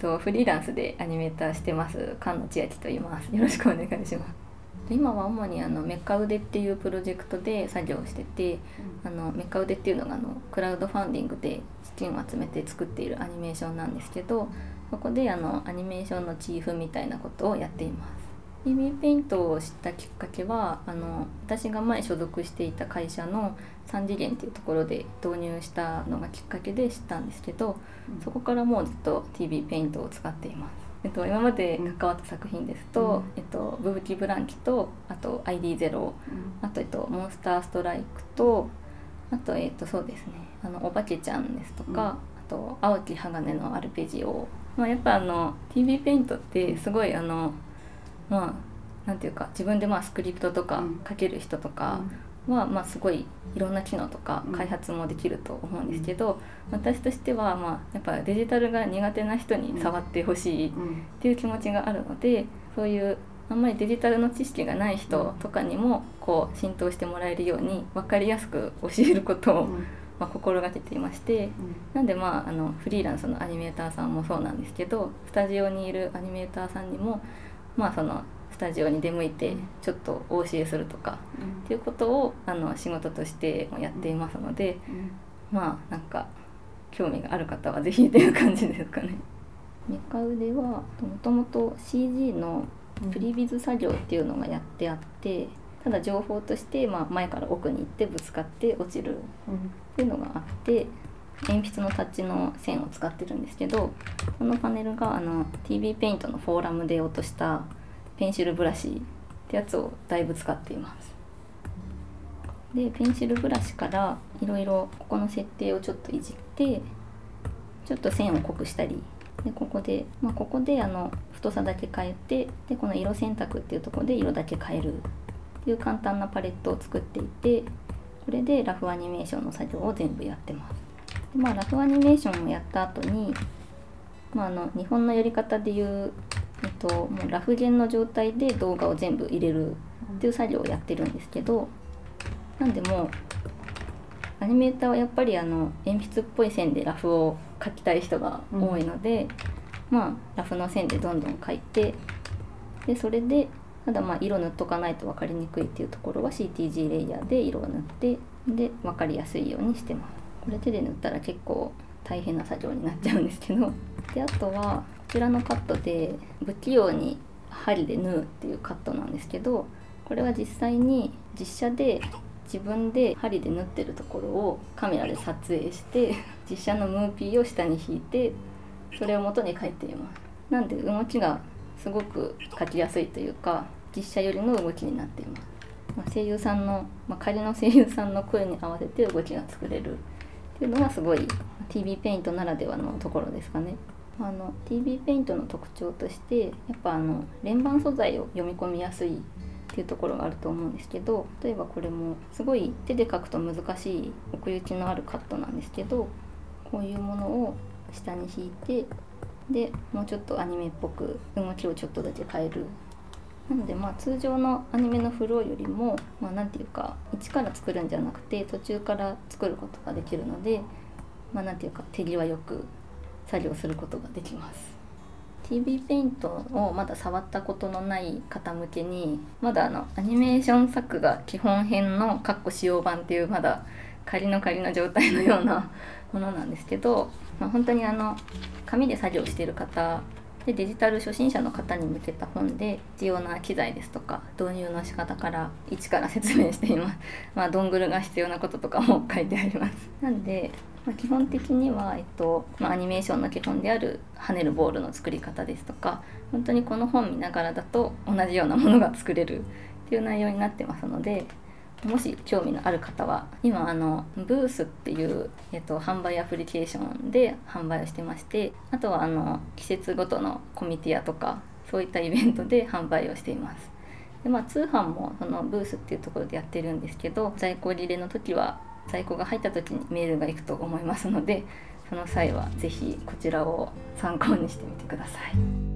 とフリーランスでアニメーターしてます菅野千秋と言います。よろしくお願いします。今は主にあのメカウデっていうプロジェクトで作業してて、あのメカウデっていうのがあのクラウドファンディングで資金を集めて作っているアニメーションなんですけどそこであのアニメーションのチーフみたいなことをやっています TB ペイントを知ったきっかけはあの私が前所属していた会社の3次元っていうところで導入したのがきっかけで知ったんですけど、そこからもうずっと TB ペイントを使っています。えっと、今まで関わった作品ですと「うん、えっと、ブブキブランキ」とあと「ID0」うん、あと、えっと「モンスターストライクと」あと、えっと、そうですね「あのおばけちゃん」ですとか、うん、あと「青き鋼のアルペジオ」まあ、やっぱあの TV ペイントってすごいあのまあなんていうか自分でまあスクリプトとか書ける人とかは、まあ、すごいいろんな機能とか開発もできると思うんですけど、私としては、まあ、やっぱデジタルが苦手な人に触ってほしいっていう気持ちがあるのでそういうあんまりデジタルの知識がない人とかにもこう浸透してもらえるように分かりやすく教えることを、まあ、心がけていまして、なんでまああのフリーランスのアニメーターさんもそうなんですけどスタジオにいるアニメーターさんにもまあそのタジオに出向いてちょっとお教えするとか、っていうことをあの仕事としてもやっていますので、まあなんか興味がある方は是非っていう感じですかね。メカ腕はもともと CG のプリビズ作業っていうのがやってあってただ情報として、まあ、前から奥に行ってぶつかって落ちるっていうのがあって鉛筆のタッチの線を使ってるんですけどこのパネルがあの TV ペイントのフォーラムで落としたペンシルブラシってやつをだいぶ使っています。でペンシルブラシからいろいろここの設定をちょっといじってちょっと線を濃くしたりでここで、まあ、ここであの太さだけ変えてでこの色選択っていうとこで色だけ変える。っていう簡単なパレットを作っていてこれでラフアニメーションの作業を全部やってます。まあラフアニメーションをやった後にまあ、あの日本のやり方でいうえっと、もうラフ弦の状態で動画を全部入れるっていう作業をやってるんですけどなんでもアニメーターはやっぱりあの鉛筆っぽい線でラフを描きたい人が多いので、うん、まあラフの線でどんどん描いてでそれでただまあ色塗っとかないと分かりにくいっていうところは CTG レイヤーで色を塗ってで分かりやすいようにしてます。これ手で塗ったら結構大変な作業になっちゃうんですけど。であとはこちらのカットで不器用に針で縫うっていうカットなんですけど。これは実際に実写で自分で針で縫ってるところをカメラで撮影して実写のムーピーを下に引いてそれを元に描いています。なんで動きがすごく描きやすいというか実写よりの動きになっています、まあ、声優さんの、まあ、仮の声優さんの声に合わせて動きが作れるっていうのはすごい TV ペイントならではのところですかね。あの TV ペイントの特徴としてやっぱあの連番素材を読み込みやすいっていうところがあると思うんですけど例えばこれもすごい手で描くと難しい奥行きのあるカットなんですけどこういうものを下に引いてでもうちょっとアニメっぽく動きをちょっとだけ変えるなのでまあ通常のアニメのフローよりもまあ、て言うか一から作るんじゃなくて途中から作ることができるのでまあ、て言うか手際よく作業することができます。TV ペイントをまだ触ったことのない方向けにまだあのアニメーション作画基本編の「括弧使用版」っていうまだ仮の仮の状態のようなものなんですけど、まあ、本当にあの紙で作業してる方でデジタル初心者の方に向けた本で必要な機材ですとか導入の仕方から一から説明しています。まあ、ドングルが必要なこととかも書いてあります。なんでまあ、基本的には、えっとまあ、アニメーションの基本である跳ねるボールの作り方ですとか本当にこの本見ながらだと同じようなものが作れるっていう内容になってますのでもし興味のある方は今あのブースっていう、えっと、販売アプリケーションで販売をしてましてあとはあの季節ごとのコミティアとかそういったイベントで販売をしています。でまあ、通販もそのブースっていうところでやってるんですけど在庫リレの時は在庫が入った時にメールが行くと思いますのでその際は是非こちらを参考にしてみてください。